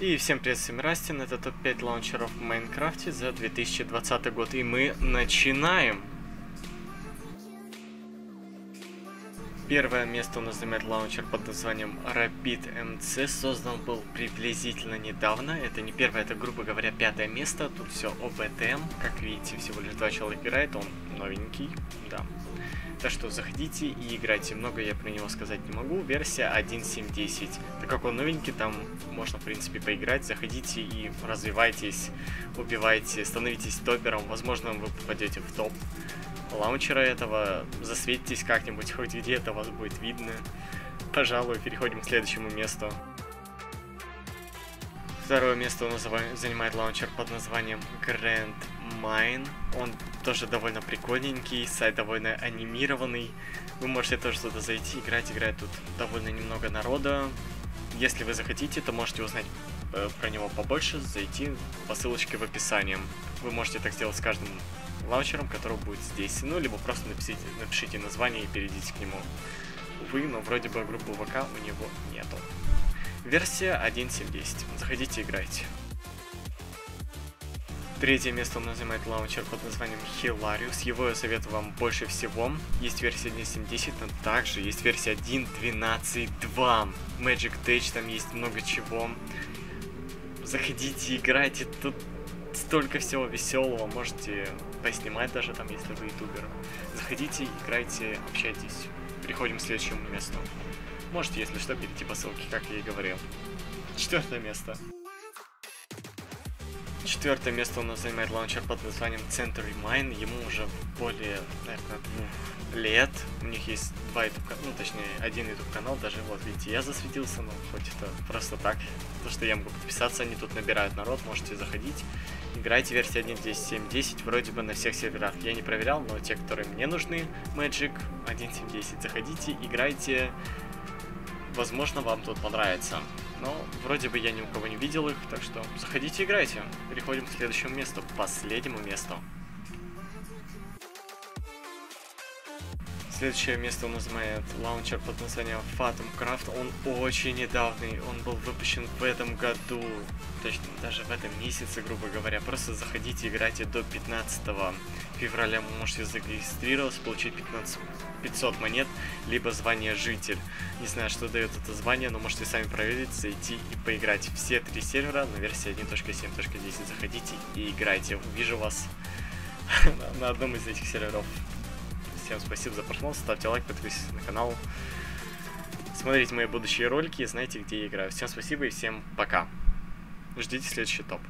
И всем привет, всем Растин, это топ-5 лаунчеров в Майнкрафте за 2020 год, и мы начинаем! Первое место у нас занимает лаунчер под названием Rapid MC, создан был приблизительно недавно, это не первое, это, грубо говоря, пятое место, тут все ОБТМ, как видите, всего лишь два человека играет, он новенький, да. Так что заходите и играйте. Много я про него сказать не могу. Версия 1.7.10. Так как он новенький, там можно, в принципе, поиграть. Заходите и развивайтесь, убивайте, становитесь топером. Возможно, вы попадете в топ лаунчера этого. Засветитесь как-нибудь, хоть где-то вас будет видно. Пожалуй, переходим к следующему месту. Второе место у нас занимает лаунчер под названием Grand Mine. Он тоже довольно прикольненький, сайт довольно анимированный. Вы можете тоже туда зайти, играть. Играет тут довольно немного народа. Если вы захотите, то можете узнать э, про него побольше, зайти по ссылочке в описании. Вы можете так сделать с каждым лаунчером, который будет здесь. Ну, либо просто напишите, напишите название и перейдите к нему. Увы, но вроде бы группы ВК у него нету. Версия 1.7.10. Заходите, играйте. Третье место у нас занимает лаунчер под названием Hilarious. Его я советую вам больше всего. Есть версия 1.7.10, но также есть версия 1.12.2. Magic Tech, там есть много чего. Заходите, играйте, тут столько всего веселого, можете поснимать даже там, если вы ютубер. Заходите, играйте, общайтесь. Переходим к следующему месту. Можете, если что, перейти по ссылке, как я и говорил. Четвертое место. Четвертое место у нас занимает лаунчер под названием Century Mine. Ему уже более, наверное, двух лет. У них есть два YouTube ну точнее, один YouTube канал, даже вот видите, я засветился, но хоть это просто так. То, что я могу подписаться, они тут набирают народ, можете заходить. Играйте версия 1.10.7.10 вроде бы на всех серверах. Я не проверял, но те, которые мне нужны, Magic 1.7.10, заходите, играйте возможно, вам тут понравится. Но вроде бы я ни у кого не видел их, так что заходите играйте. Переходим к следующему месту, последнему месту. Следующее место у нас занимает лаунчер под названием Phantom Craft. Он очень недавний, он был выпущен в этом году, точно даже в этом месяце, грубо говоря. Просто заходите, играйте до 15 февраля. Вы можете зарегистрироваться, получить 15, 500 монет, либо звание житель. Не знаю, что дает это звание, но можете сами проверить, зайти и поиграть. Все три сервера на версии 1.7.10. Заходите и играйте. Увижу вас на одном из этих серверов. Всем спасибо за просмотр, ставьте лайк, подписывайтесь на канал. Смотрите мои будущие ролики и знаете, где я играю. Всем спасибо и всем пока. Ждите следующий топ.